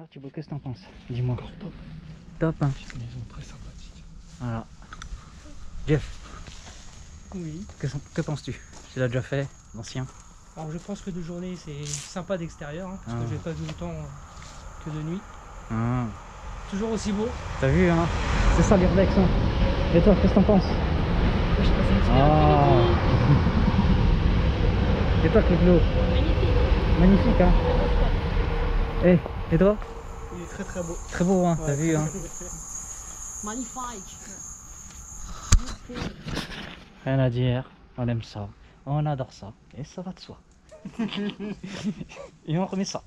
Alors Thibaut, qu'est-ce que t'en penses? Dis-moi. Encore top. Top, hein Petite maison très sympathique. Voilà. Jeff, Oui. que, que penses-tu? Tu l'as déjà fait, l'ancien? Alors je pense que de journée c'est sympa d'extérieur, hein, parce Ah. que j'ai pas vu autant euh, que de nuit. Ah, Toujours aussi beau. T'as vu, hein? C'est ça l'Urbex, hein Et toi, qu'est-ce que t'en penses? Ah Et toi, Clou Magnifique, hein? Eh, et toi Il est très très beau. Très beau, hein, t'as vu, hein Magnifique. Rien à dire, on aime ça, on adore ça, et ça va de soi. et on remet ça.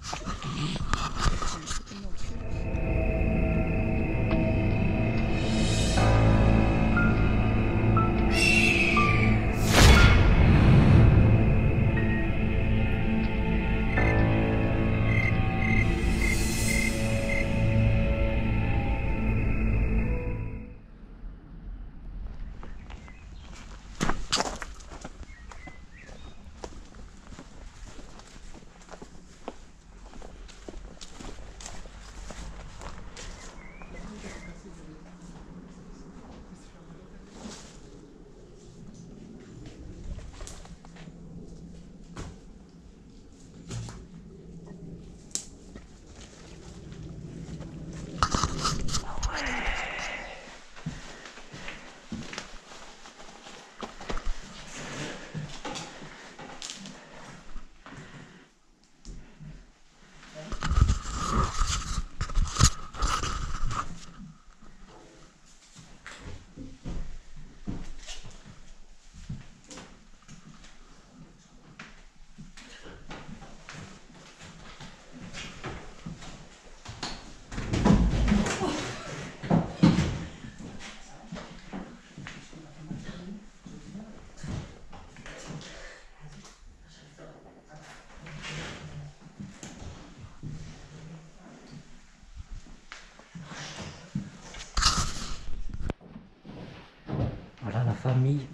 Voilà la famille.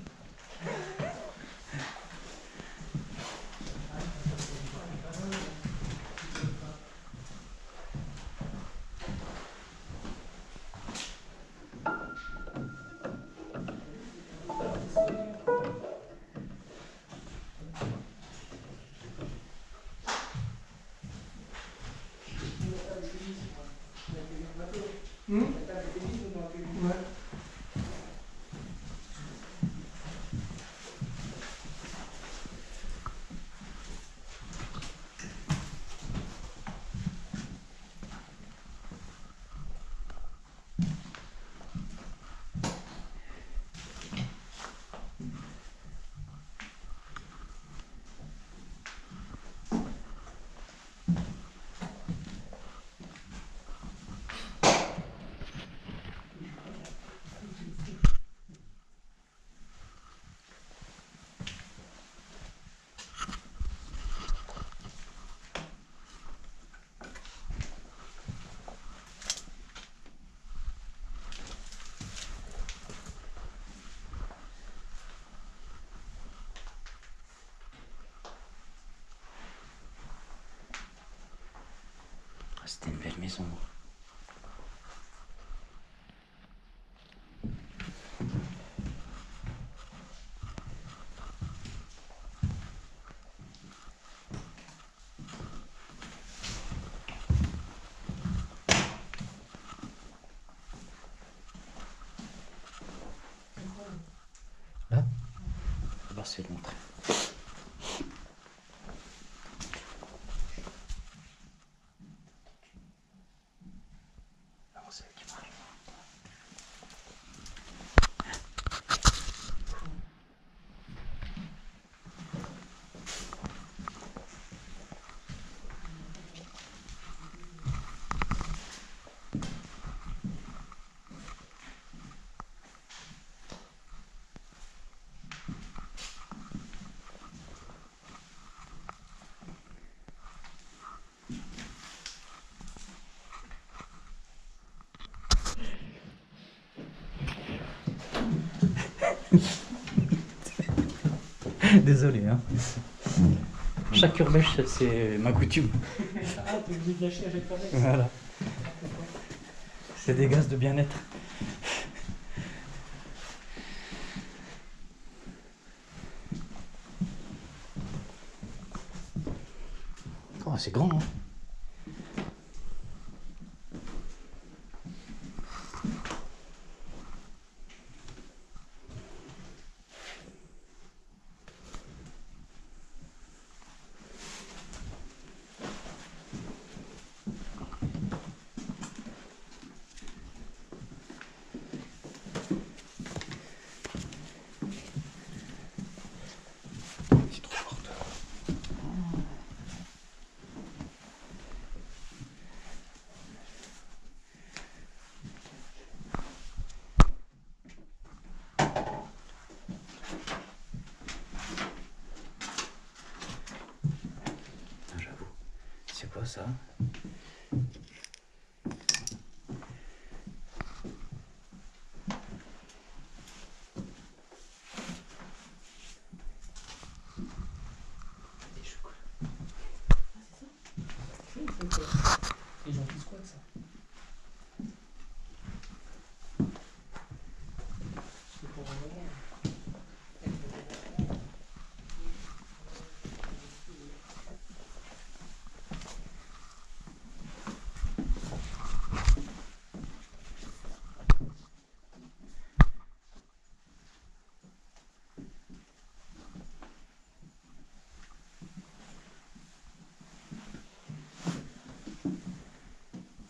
Ah, C'était une belle maison. Là Bah c'est l'entrée. Non, c'est qui marche. Désolé, hein. Chaque urbèche, c'est ma coutume. Ah, t'es obligé de lâcher avec pareil. Voilà. C'est des gaz de bien-être. Oh, c'est grand, hein C'est trop forte. Ah, J'avoue. C'est quoi ça Des chocolats. Les gens qui squattent ça. C'est pour un moment. Oh,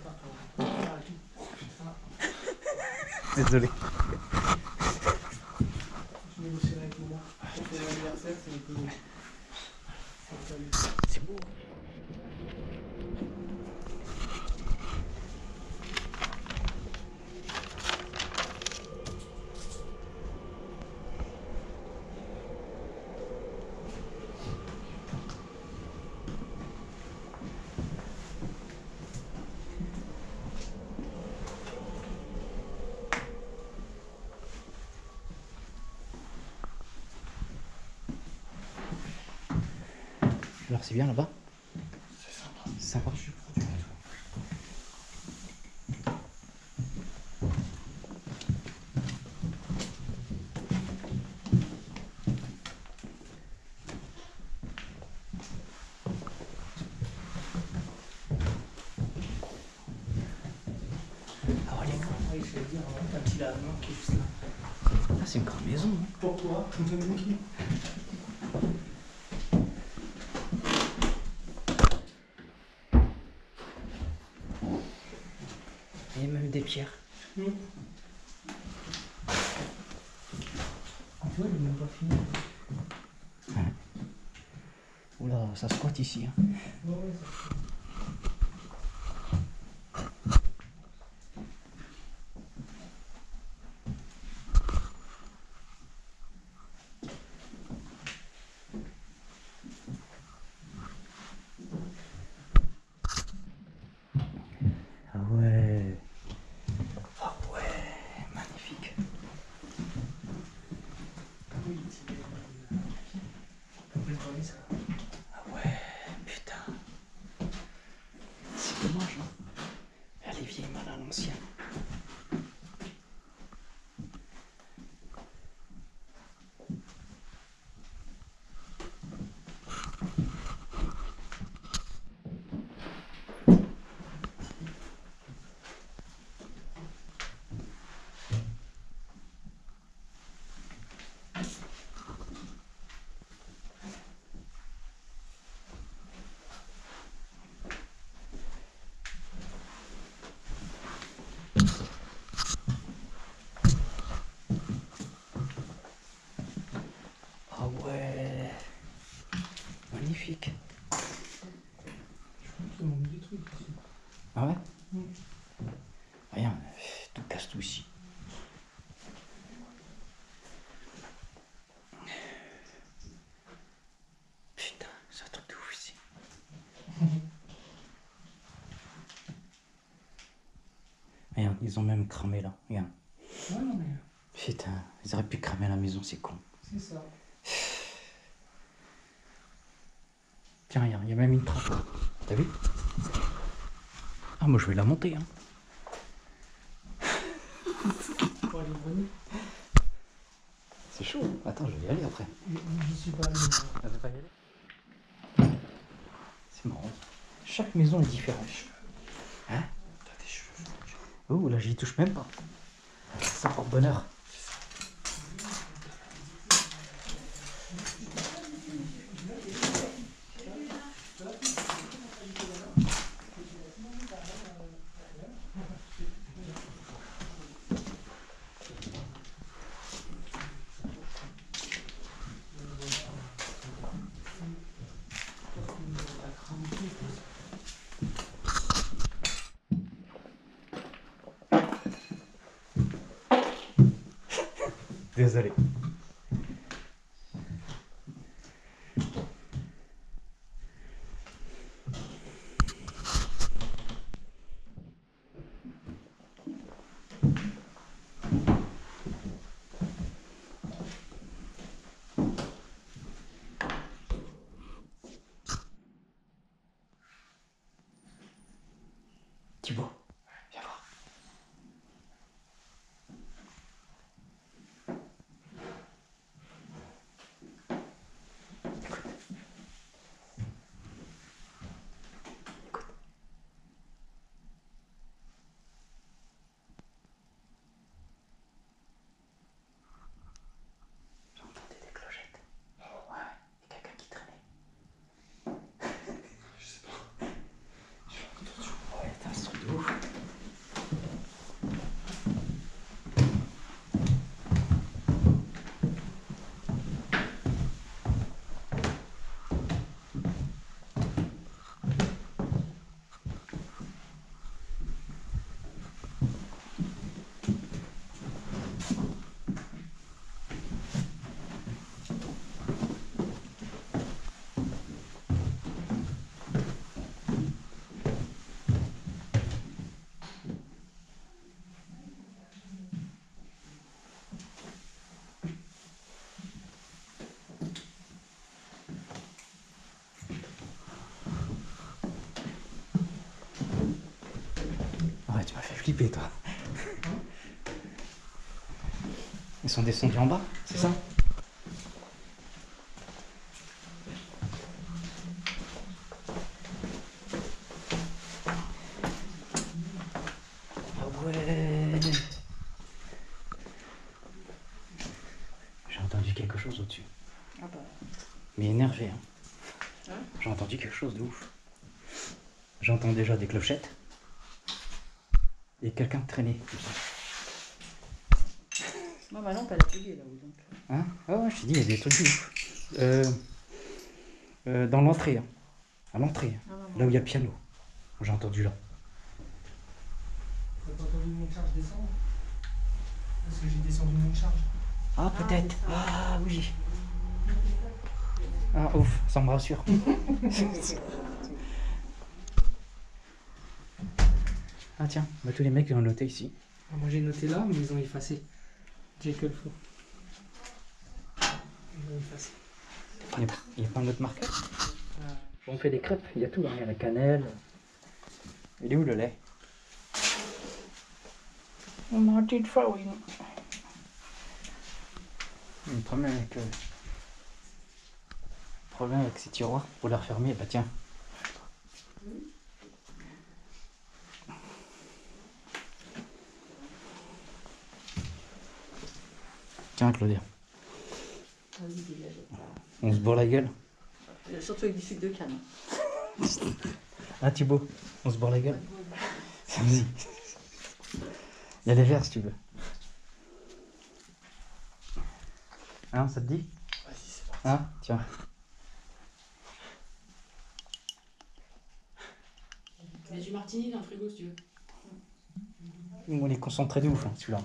toi. Ah, et tout. Ça, Désolé. C'est beau. Alors c'est bien là-bas C'est sympa. C'est sympa. Tout. Ah, allez. Ouais, je vais dire, un petit lavement qui est juste là. Ah, c'est une grande maison. hein. Pourquoi? Il y a même des pierres. Tu vois, il n'est même pas fini. Oula, ça squatte ici. hein. Ouais, ouais, ça- Ah ouais. Ah ouais, magnifique. Oui, c'est complètement mis ça. Ah ouais, putain. Ah ouais Mm. Rien, tout casse tout ici. Putain, c'est un truc de ouf ici. Regarde, ils ont même cramé là. Regarde. Ouais, non, mais Putain, ils auraient pu cramer la maison, c'est con. c'est ça. Tiens, regarde, il y a même une trappe. T'as vu? Ah, moi je vais la monter. Hein. C'est chaud. Attends, je vais y aller après. Je suis pas allé. moi. Elle veut pas y aller? C'est marrant. Chaque maison est différente. Hein T'as des cheveux. Oh, là, j'y touche même pas. Ça porte bonheur. Désolé. Flipper, toi. Ils sont descendus en bas, c'est ça? Ah ouais J'ai entendu quelque chose au-dessus. Ah bah. Mais énervé, hein. Hein J'ai entendu quelque chose de ouf. J'entends déjà des clochettes. Et quelqu'un ça. Moi, ma lampe, elle a payé là-haut. Donc. Hein? Ah ouais, je t'ai dit, il y a des trucs de ouf. Euh, euh, dans l'entrée, hein. à l'entrée, Ah, non, là où il y a le piano. J'ai entendu là. T'as pas entendu mon charge descendre? Parce que j'ai descendu mon charge. Ah, peut-être. Ah, oui. Ah, ouf, ça me rassure. ah, tiens, bah, tous les mecs ils ont noté ici. Ah, moi j'ai noté là, mais ils ont effacé. J'ai que le faux. Ils ont effacé. Il n'y a, a pas un autre marqueur? Ah, On fait des crêpes, il y a tout, hein. il y a la cannelle. Il est où le lait? Ma petite farine. Le problème avec, euh, le problème avec ces tiroirs, pour les refermer, bah tiens. Tiens Claudia, on se bourre la gueule. Surtout avec du sucre de canne. Ah Thibaut, on se bourre la gueule. Vas-y. Il y a les verres si tu veux. Hein, ça te dit. Hein Tiens. Il y a du martini dans le frigo si tu veux. On est concentré de ouf, hein, celui-là.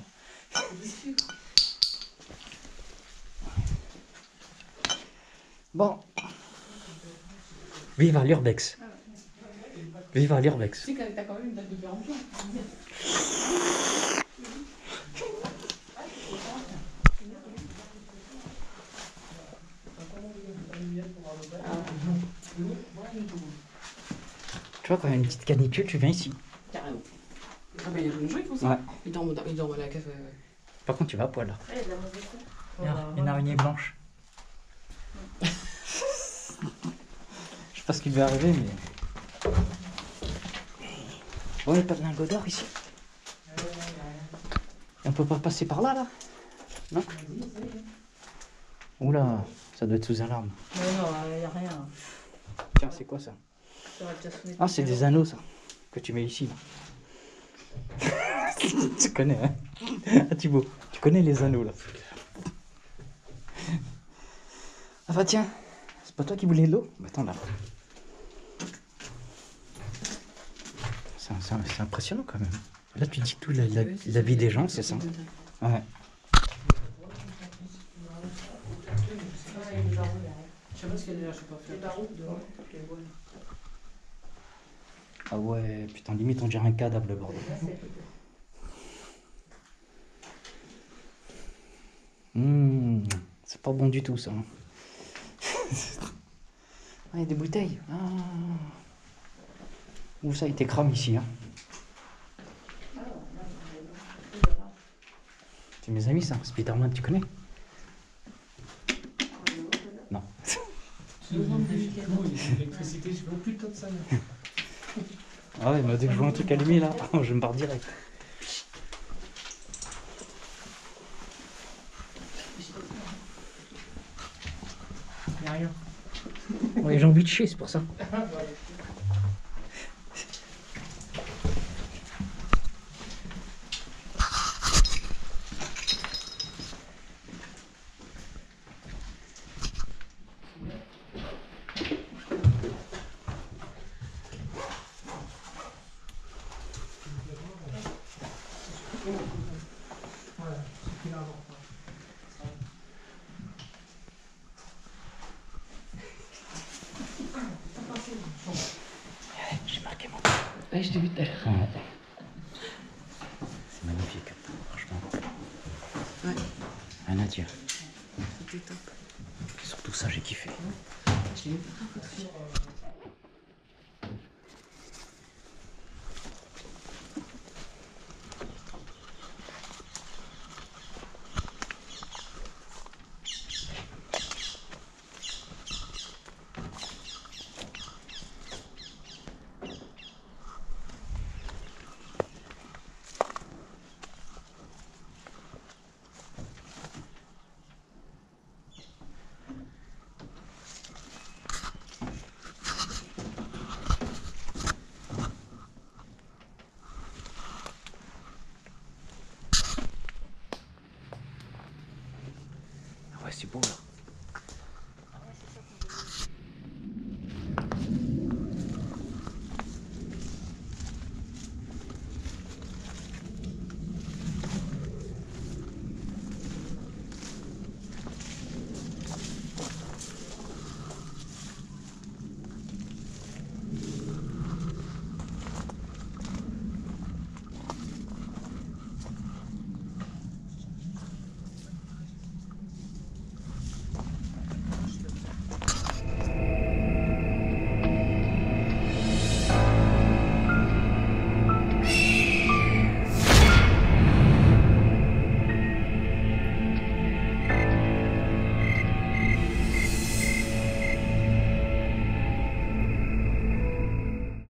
Bon. Vive à l'urbex. Vive à l'urbex. Tu sais t'as quand même une date de péremption. Tu vois, quand il y a une petite canicule, tu viens ici. Carrément. Ah bah il y a plein de gens qui font ça. Ouais. Ils dorment, dans- ils dorment à la cave. euh, Par contre, tu vas à poil là. Il y a une araignée blanche. Je sais pas ce qui lui est arrivé, mais. Bon, il n'y a pas de lingot d'or ici. Et on peut pas passer par là, là Non Oula, ça doit être sous alarme. Mais non, il n'y a rien. Tiens, c'est quoi ça. Ah, c'est des anneaux, ça. Que tu mets ici, là. tu connais, hein Ah, Thibaut, tu connais les anneaux, là. Ah bah tiens, c'est pas toi qui voulais de l'eau? Bah attends, là. C'est impressionnant, quand même. Là, tu dis tout la, vie des gens, c'est ça Ouais. Je sais pas ce qu'il y a derrière, je sais pas Les faire. barreaux. Dehors. Ah ouais, putain, limite, on dirait un cadavre, le bordel. Mmh, c'est pas bon du tout ça. Ah, il y a des bouteilles. Ah. Où ça a été crame ici hein C'est mes amis ça, Spiderman, tu connais? Non. Il l'électricité, je de ça. Ah ouais, mais dès que je vois un truc allumé là, je me barre direct. Il y a rien. Envie de chier, c'est pour ça. Ouais, je t'ai vu tout à l'heure. Ouais. C'est magnifique, franchement. Ouais, Rien à dire. c'était top. Surtout ça, j'ai kiffé. Je l'ai vu un peu dessus.